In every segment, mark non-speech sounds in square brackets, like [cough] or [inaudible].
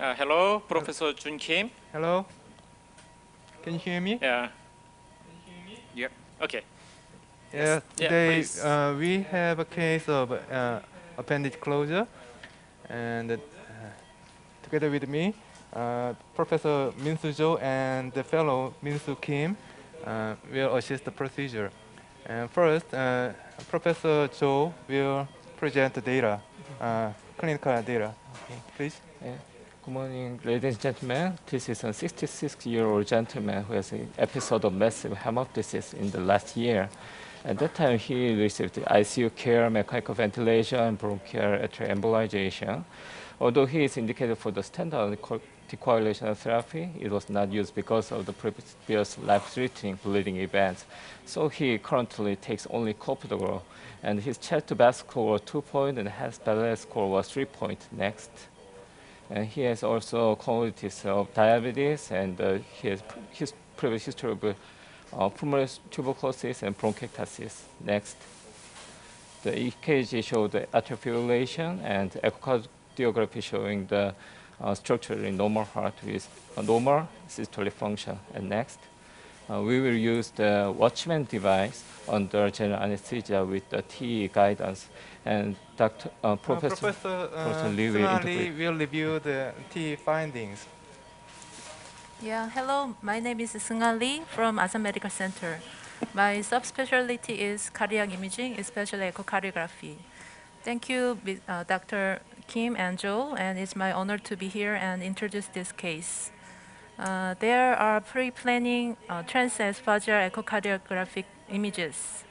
Uh, hello, Professor Jun Kim. Hello? Can you hear me? Yeah. Hear me? Yeah. Okay. Yeah, Yeah, today please. uh, we have a case of uh, appendage closure, and uh, together with me, uh, Professor Min Soo Cho and the fellow Minsu Kim uh, will assist the procedure. And first, uh, Professor Cho will present the data, uh, clinical data. Okay, please. Yeah. Good morning, ladies and gentlemen. This is a 66-year-old gentleman who has an episode of massive hemoptysis in the last year. At that time, he received ICU care, mechanical ventilation, and bronchial artery embolization. Although he is indicated for the standard co- decoagulation therapy, it was not used because of the previous life-threatening bleeding events. So he currently takes only clopidogrel, and his CHA2DS2-VASc score was two points point and HAS-BLED score was three point. Next. And he has also comorbidities of diabetes, and uh, he has his previous history of uh, pulmonary tuberculosis and bronchiectasis. Next. The EKG showed the atrial fibrillation and echocardiography showing the uh, structurally normal heart with normal systolic function. And next, uh, we will use the Watchman device under general anesthesia with the TE guidance. And Dr. Uh, Uh, Professor, Professor uh, Professor Lee will Seung-Ah Lee interpret. will review the T findings. Yeah, hello. My name is Seung-Ah Lee from Asan Medical Center. My subspecialty is cardiac imaging, especially echocardiography. Thank you, uh, Dr. Kim and Cho, and it's my honor to be here and introduce this case. Uh, there are pre-planning uh, transesophageal echocardiographic images.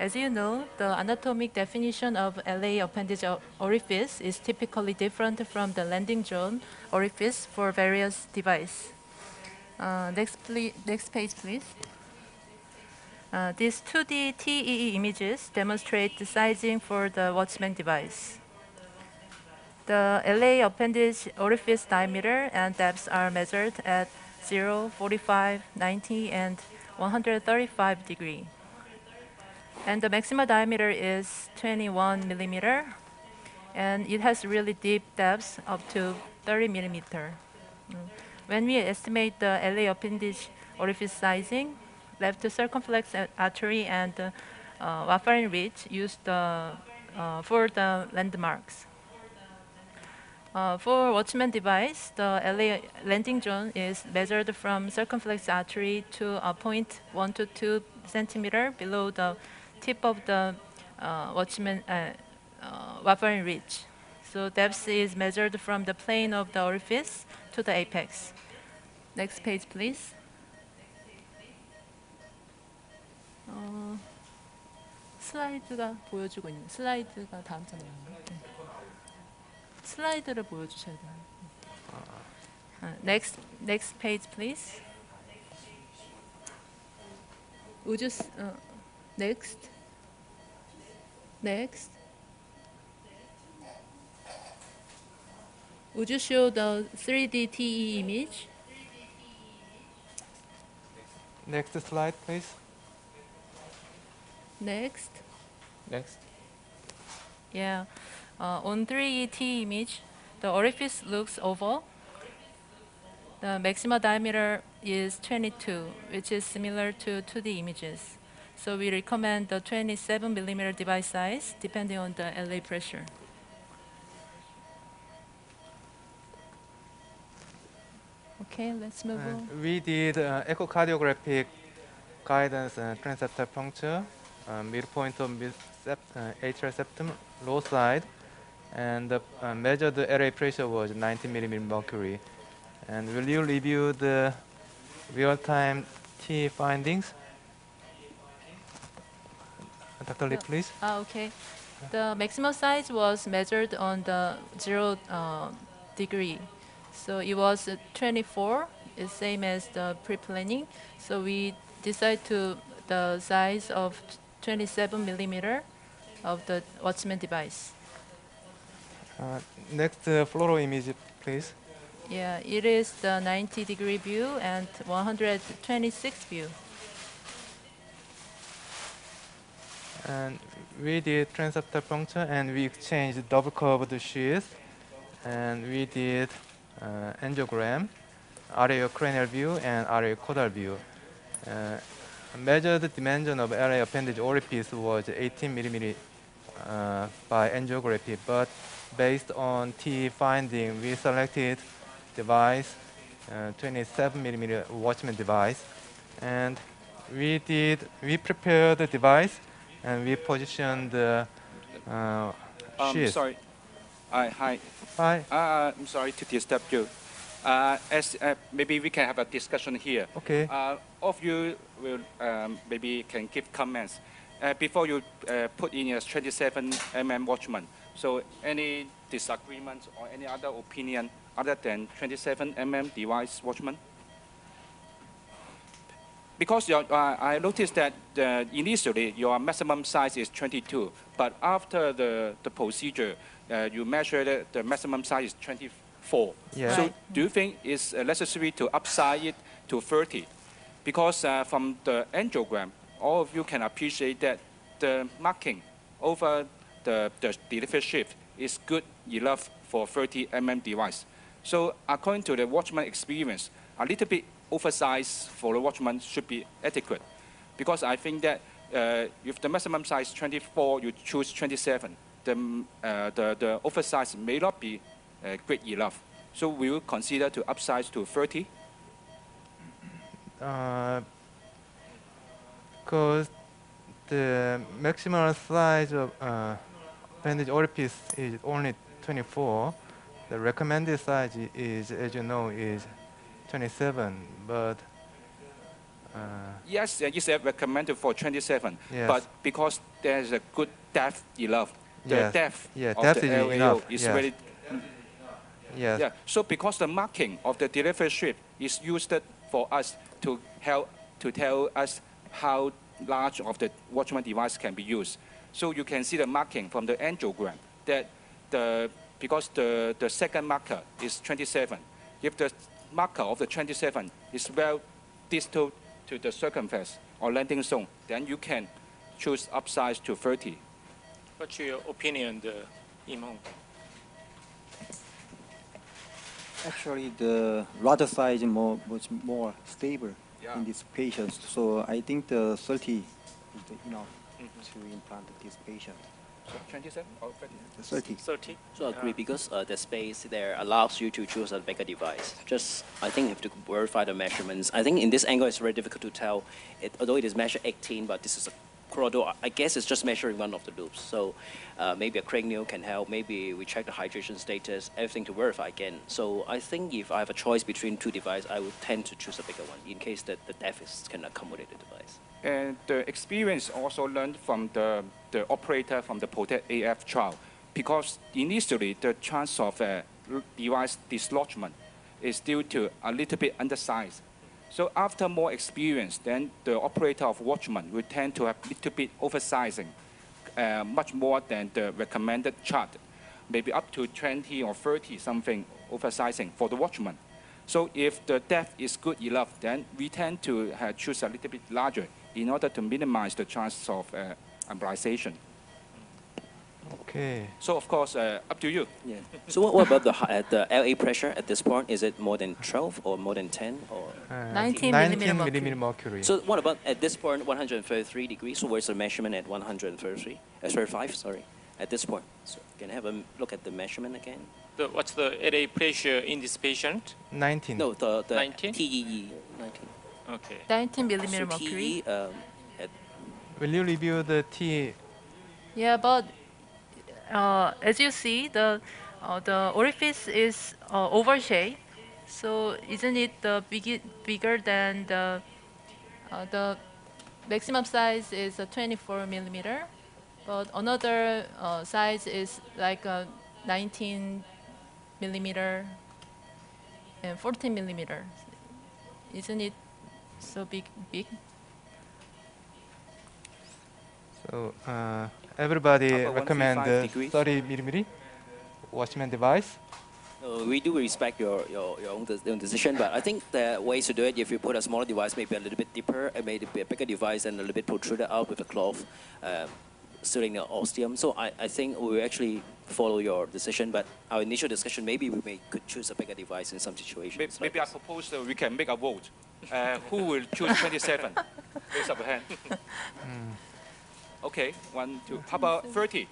As you know, the anatomic definition of LA appendage orifice is typically different from the landing zone orifice for various devices. Uh, next, next page, please. Uh, these 2D TEE images demonstrate the sizing for the Watchman device. The LA appendage orifice diameter and depths are measured at 0, 45, 90, and 135 degree. And the maximum diameter is 21 millimeter, and it has really deep depths up to 30 millimeter. When we estimate the LA appendage orifice sizing, left circumflex artery and uh, uh, warfarin ridge used the, uh, for the landmarks. Uh, for Watchman device, the LA landing zone is measured from circumflex artery to a point 1 to 2 centimeter below the tip of the uh, Watchman uh, uh, warfarin ridge. So depth is measured from the plane of the orifice to the apex. Next page, please. Uh, 어, 슬라이드가 보여주고 있는 슬라이드가 다음 장면입니다. 슬라이드를 보여주셔야 돼요. 아, next, next page, please. Would you, s- uh, next, next. Would you show the 3D TE image? Next slide, please. Next. next. Yeah. Uh, on 3ET image, the orifice looks oval. The maximum diameter is 22, which is similar to 2D images. So we recommend the 27 millimeter device size depending on the LA pressure. Okay, let's move on. We did uh, echocardiographic guidance uh, transeptal puncture, uh, midpoint of mid sept- uh, atrial septum, low side, and the uh, measured LA pressure was 90 millimeter mercury. And will you review the real-time T findings? Dr. Lee, Uh, please. Ah, okay. The maximum size was measured on the zero uh, degree. So it was uh, 24, is same as the pre-planning. So we decide to the size of 27 millimeter of the Watchman device. Uh, next uh, fluoro image, please. Yeah, it is the 90 degree view and 126 view. And we did transeptal puncture and we exchanged double curved sheath and we did uh, angiogram, arterial cranial view, and arterial caudal view. Uh, measured dimension of LA appendage orifice was 18 millimeter uh, by angiography, but based on T finding, we selected device, uh, 27 millimeter Watchman device, and we did we prepared the device and we positioned the uh, Um, sorry. Uh, hi. Hi. Uh, I'm sorry to disturb you. Uh, as uh, maybe we can have a discussion here. Okay. Uh, all of you will um, maybe can give comments uh, before you uh, put in a 27 mm Watchman. So any disagreements or any other opinion other than 27 mm device Watchman? Because uh, I noticed that uh, initially your maximum size is 22, but after the, the procedure, uh, you measured it, the maximum size is 24. Yeah. So Right. do you think it's uh, necessary to upsize it to 30? Because uh, from the angiogram, all of you can appreciate that the marking over the, the delivery shift is good enough for 30 mm device. So according to the Watchman experience, a little bit oversized for the Watchman should be adequate. Because I think that uh, if the maximum size 24, you choose 27, the, uh, the, the oversize may not be uh, great enough. So we will consider to upsize to 30. because the maximum size of appendage orifice is only 24. The recommended size is, as you know, is 27. But uh, Yes, uh, it's uh, recommended for 27, Yes. but because there's a good depth enough, the Yes. depth Yeah, of depth the is LAO enough, is yes. very yes, Yeah, so because the marking of the delivery strip is used for us to help to tell us how large of the Watchman device can be used. So you can see the marking from the angiogram that the because the, the second marker is 27. If the marker of the 27 is well distal to the circumference or landing zone, then you can choose upsize to 30. What's your opinion, the Imong? Actually, the rudder size more was more stable Yeah. in these patients. So I think the 30 is the enough Mm-hmm. to implant this patient. So 27 or 30? 30. 30? So I agree because uh, the space there allows you to choose a bigger device. Just I think you have to verify the measurements. I think in this angle it's very difficult to tell. It, although it is measured 18, but this is a corridor. I guess it's just measuring one of the loops. So uh, maybe a cranial can help. Maybe we check the hydration status, everything to verify again. So I think if I have a choice between two devices, I would tend to choose a bigger one in case that the depth is, can accommodate the device. And the experience also learned from the, the operator from the Protect AF trial, because initially the chance of uh, l- device dislodgement is due to a little bit undersized. So after more experience, then the operator of Watchman will tend to have a little bit oversizing, uh, much more than the recommended chart, maybe up to 20 or 30 something oversizing for the Watchman. So if the depth is good enough, then we tend to uh, choose a little bit larger in order to minimize the chance of uh, embolization. Okay. So of course, uh, up to you. Yeah. So what, what about the uh, the LA pressure at this point? Is it more than 12 or more than 10 or? Uh, 19 19 millimeter mercury. millimeter mercury. So what about at this point 133 degrees? So where's the measurement at 133? Uh, 35, sorry. At this point. So can I have a look at the measurement again? The, what's the LA pressure in this patient? 19. No, the, the 19? TEE. 19. Okay. 19 millimeter so mercury. TE, um, at, Will you review the T? Yeah, but as you see, the uh, the orifice is uh, oval shape. So isn't it the big, bigger than the uh, the maximum size is uh, 24 millimeter, but another uh, size is like uh, 19 millimeter and 14 millimeter. Isn't it so big? Big? So uh, everybody Upper recommend 135 the degrees. 30 millimeter Watchman device. uh, we do respect your, your, your own, de- own decision, but I think the ways to do it, if you put a smaller device, maybe a little bit deeper, and maybe a bigger device and a little bit protruded out with a cloth, um, suiting the ostium. So I, I think we will actually follow your decision, but our initial discussion, maybe we may could choose a bigger device in some situations. Maybe, like maybe I this. propose that we can make a vote. Uh, who will choose 27? [laughs] Raise up a hand. [laughs] [laughs] okay, one, two. How about 30?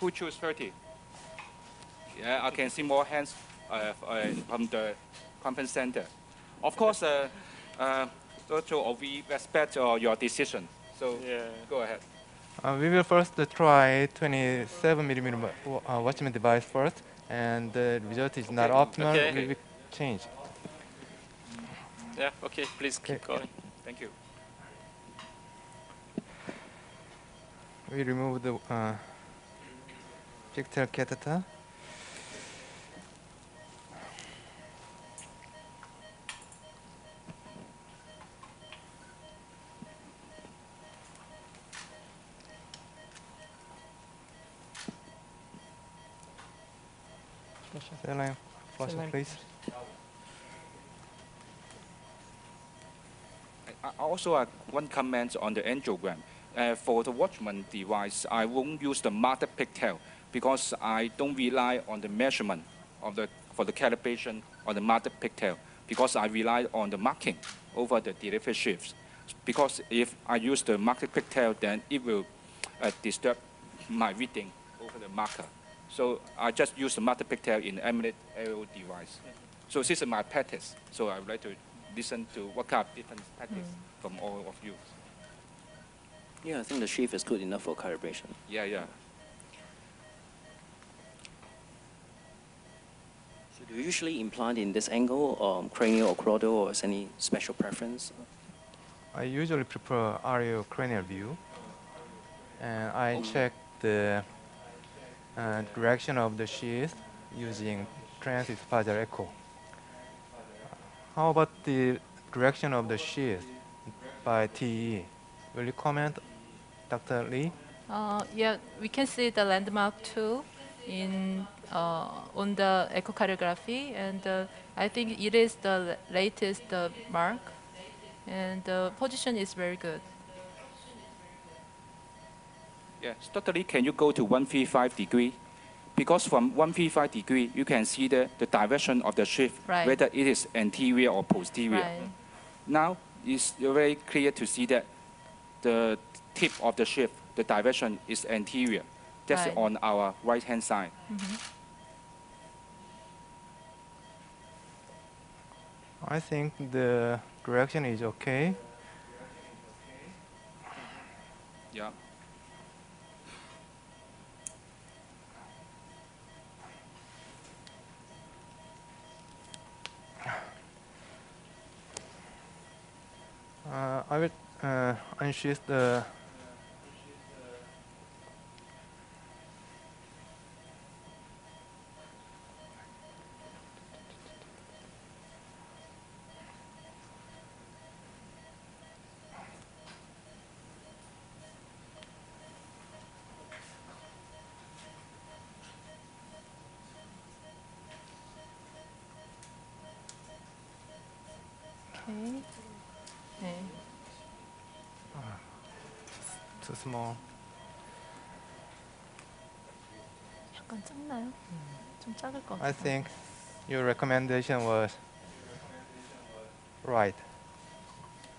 Who choose 30? Yeah, I can see more hands uh, uh, from the conference center. Of course, uh, uh, Dr. we respect uh, your decision. So Yeah. go ahead. Uh, we will first uh, try 27 millimeter wa- uh, watchman device first, and the result is not optimal. Okay. We will change. Yeah. Okay. Please keep Okay. going. Thank you. We remove the uh, pigtail catheter. Saline flushing, Saline please. I I also have one comment on the angiogram. Uh, for the Watchman device, I won't use the marked pigtail because I don't rely on the measurement of the for the calibration on the marked pigtail because I rely on the marking over the delivery shifts. Because if I use the marked pigtail, then it will uh, disturb my reading over the marker. So I just use the marked pigtail in emulate AO device. So this is my practice. So I would like to listen to what kind of different practice from all of you. Yeah, I think the sheath is good enough for calibration. Yeah, yeah. So do you usually implant in this angle, um, cranial or caudal, or is any special preference? I usually prefer area cranial view, and I check the uh, direction of the sheath using transesophageal echo. How about the direction of the sheath by TE? Will you comment, Dr. Lee? Uh, yeah, we can see the landmark too in uh, on the echocardiography, and uh, I think it is the latest uh, mark, and the position is very good. Yes, Dr. Lee, can you go to 135 degree? Because from 135 degree, you can see the, the direction of the shift, Right. whether it is anterior or posterior. Right. Now, it's very clear to see that the tip of the shift, the direction is anterior. That's Right. on our right-hand side. Mm-hmm. I think the direction is okay. Yeah. Unsheath the Okay. 네 too small. 약간 작나요? 좀 작을 것 I 같아요. think your recommendation was right.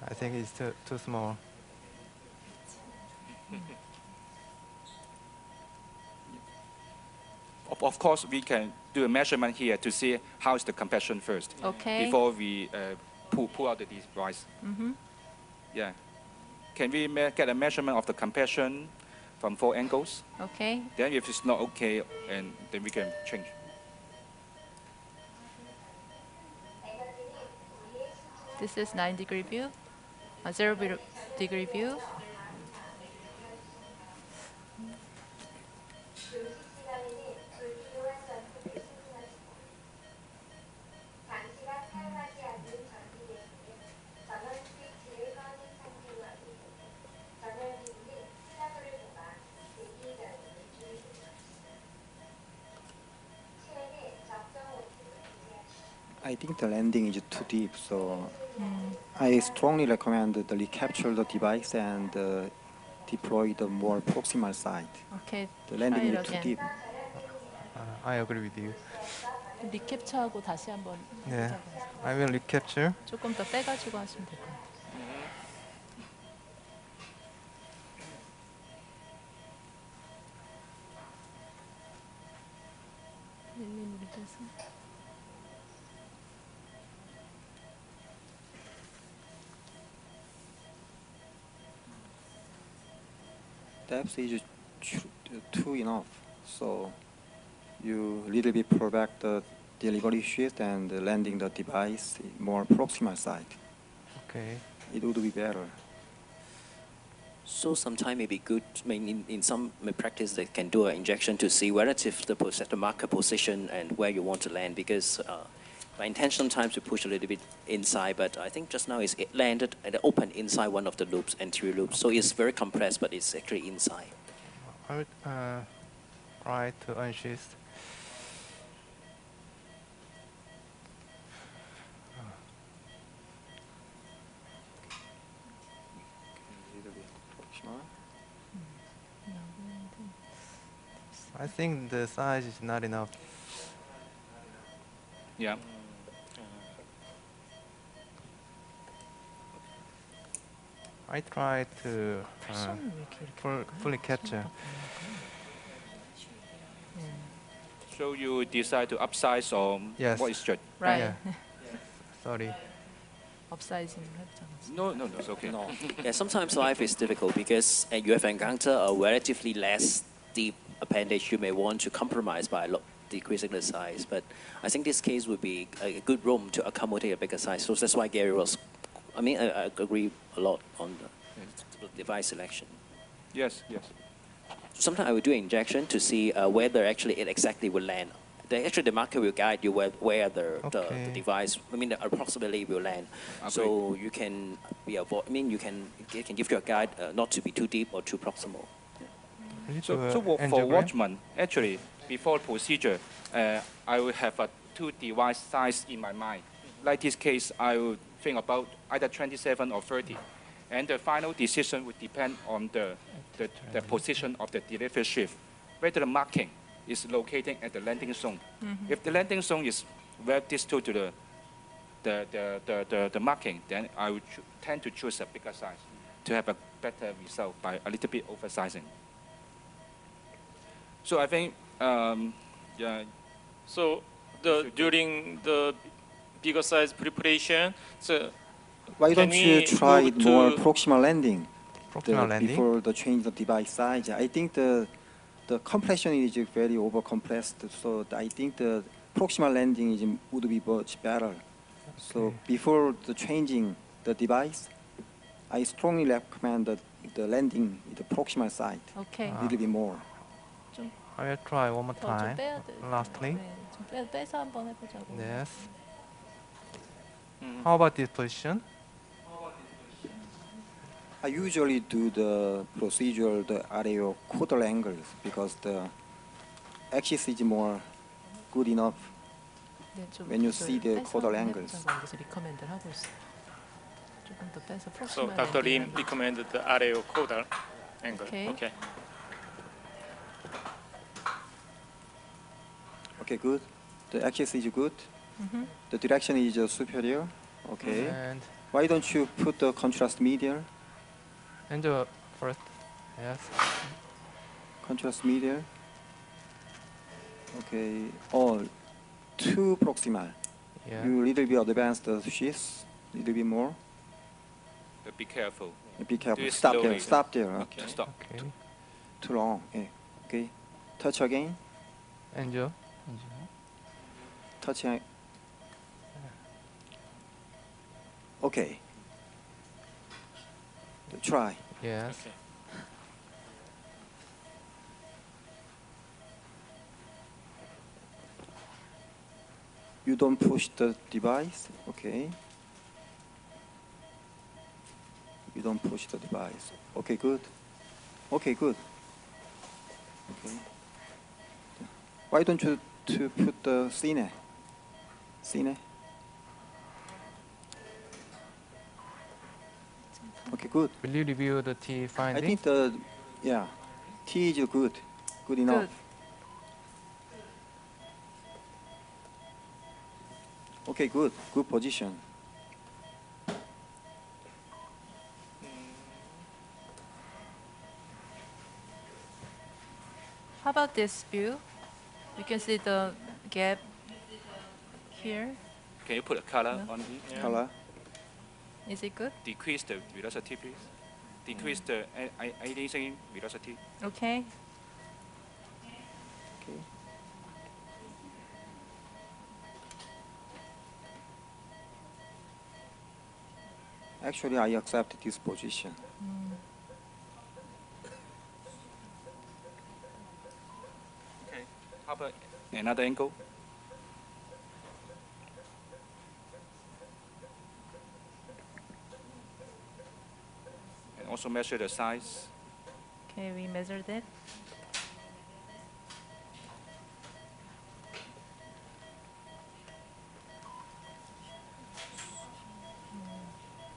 I think it's too, too small. Of, of course, we can do a measurement here to see how is the compression first Okay. before we uh, pull, pull out the device. Mhm. Yeah. Can we get a measurement of the compression from four angles? Okay. Then if it's not okay, and then we can change. This is 9 degree view, uh, 0 degree view. I think the landing is too deep, so I strongly recommend the recapture the device and uh, deploy the more proximal side. Okay. The landing try is it too again. deep. Uh, I agree with you. 리캡처하고 다시 한번 네. 해보자고 해서. I will recapture. 조금 더 빼가지고 하시면 될 것 같아요. Depth is too, too enough. So you little bit protect the delivery shift and landing the device more proximal side. Okay. It would be better. So sometime may be good. I mean, in, in some practice, they can do an injection to see relative the, pos- the marker position and where you want to land. Because uh, my intention sometimes to push a little bit inside, but I think just now is it landed and the open inside one of the loops, anterior loops. So it's very compressed, but it's actually inside. I will uh, try to unsheath. Little bit proximal. I think the size is not enough. Yeah. I try to uh, full, fully capture. So you decide to upsize or yes. what is it? Right. Yeah. yeah. Sorry. Upsizing. No, no, no, it's okay. No. yeah, sometimes life is difficult because you have encountered a relatively less deep appendage you may want to compromise by decreasing the size. But I think this case would be a good room to accommodate a bigger size. So that's why Gary was I mean, I, I agree a lot on the, the device selection. Yes, yes. Sometimes I will do injection to see uh, whether actually it exactly will land. The, actually, the marker will guide you where, where the, the, the device, I mean, the approximately will land. So you can be avoid. I mean, you can it can give you a guide uh, not to be too deep or too proximal. We So, uh, so for, for angiogram. Watchman, actually, before procedure, uh, I will have a two device size in my mind. Like this case, I will think about either 27 or 30. And the final decision would depend on the, the, the position of the delivery shift, whether the marking is located at the landing zone. If the landing zone is very distal to the, the, the, the, the, the marking, then I would choo- tend to choose a bigger size to have a better result by a little bit oversizing. So I think, um, yeah, So the during the bigger size preparation. So why don't you try more proximal landing, proximal the, landing before the change of device size? I think the the compression is very overcompressed, so I think the proximal landing is, would be much better. So before the changing the device, I strongly recommend the, the landing the proximal side. Okay. A little bit more. I will try one more time. Lastly. Yes. Mm. How about this position? I usually do the procedural the aerial quarter angles because the axis is more good enough 네, when you see the quarter angles. So Dr. Lim recommended the aerial quarter angle. Okay. okay. Okay, good. The axis is good. Mhm. The direction is uh, superior. Okay. And Why don't you put the contrast medial? angio first. Yes. Contrast medial. Okay. Oh, too proximal. Yeah. You little bit advance the sheath, little bit more. but be careful. Be careful. Stop slowly. there. Stop there. Okay, stop. Okay. Too long. Yeah. Okay. Touch again. Angio. Touch. ag- Okay. Try. Yes. Okay. You don't push the device. Okay. You don't push the device. Okay, good. Okay, good. Okay. Why don't you to put the cine? Cine. Okay, good. Will you review the T I finding? I think the yeah, T is good, good enough. Good. Okay, good, good position. How about this view? You can see the gap here. Can you put a color Yeah. on it? Yeah. Color. Is it good? Decrease the velocity, please. Decrease mm. the a- a- aliasing velocity. Okay. Okay. Actually, I accept this position. Mm. Okay. How about another angle? Also measure the size. Okay, we measured it.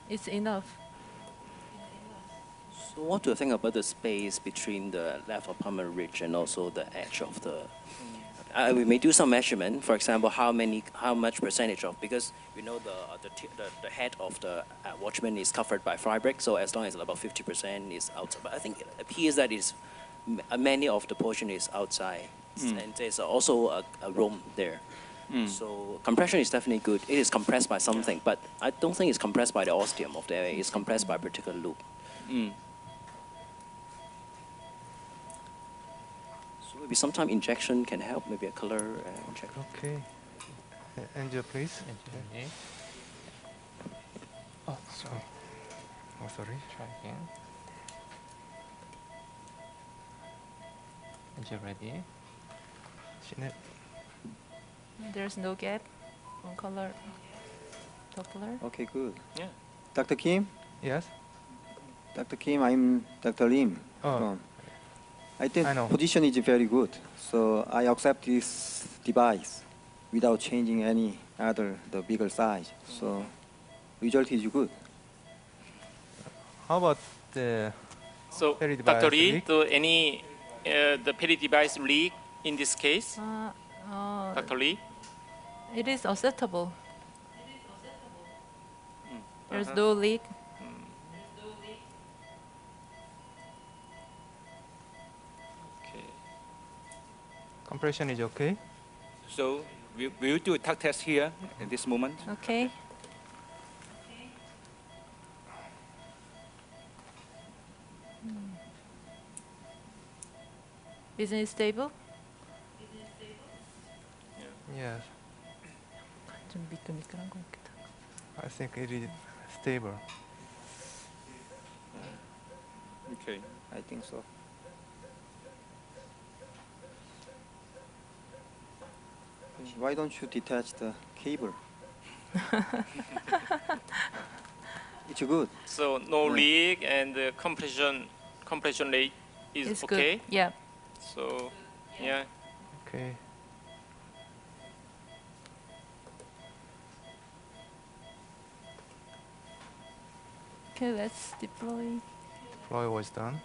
It's enough. So what do you think about the space between the left apartment ridge and also the edge of the? Mm. Uh, we may do some measurement. For example, how many, how much percentage of because we know the uh, the, t- the, the head of the uh, watchman is covered by fabric. So as long as about fifty percent is outside, but I think it appears that is m- uh, many of the portion is outside, Mm. and there's also a, a room there. Mm. So compression is definitely good. It is compressed by something, but I don't think it's compressed by the ostium of the area. It's compressed by a particular loop. Mm. Maybe sometime injection can help, maybe a color uh, injection. Okay. A- Angel, please. Engineer. Oh, sorry. Oh, sorry. Try again. And you ready? Snap. There's no gap on color Doppler. Okay, good. Yeah. Dr. Kim, Yes. Dr. Kim, I'm Dr. Lim. Oh. From. I think I know. position is very good, so I accept this device without changing any other the bigger size. So result is good. How about the So, Perry Dr. device Lee, leak? do any uh, the peri-device leak in this case? Uh, uh, Dr. Lee? it is acceptable. There's Uh-huh. no leak. compression is okay. So we will do a tug test here at this moment. Okay. Hmm. Isn't it stable? Yes. I think it is stable. Okay. I think so. Why don't you detach the cable? [laughs] it's good. So no Yeah. leak and the compression compression rate is It's okay. good. Yeah. So yeah. Okay. Okay, let's deploy. Deploy was done.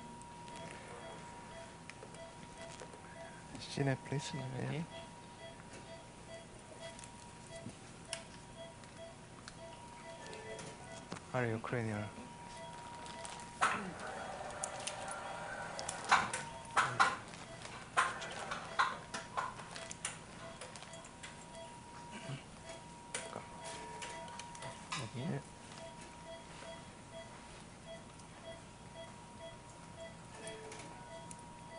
Snap, please. Yeah. Are cranial? Ready?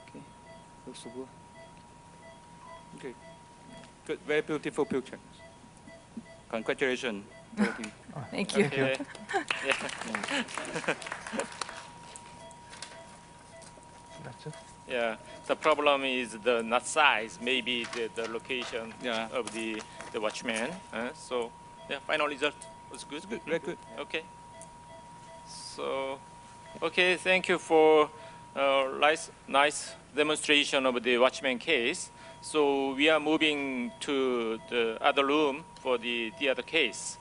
Okay, good. Okay. Good. Very beautiful picture. Congratulations. [laughs] Dr. Kim. Thank you. Okay. [laughs] That's it. Yeah. The problem is the not size, maybe the, the location Yeah. of the the watchman. uh, so yeah, final result was good. Good. Very good. Okay. So, okay, thank you for uh, nice, nice demonstration of the watchman case. So we are moving to the other room for the, the other case.